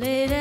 Later.